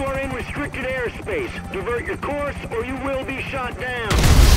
You are in restricted airspace. Divert your course or you will be shot down.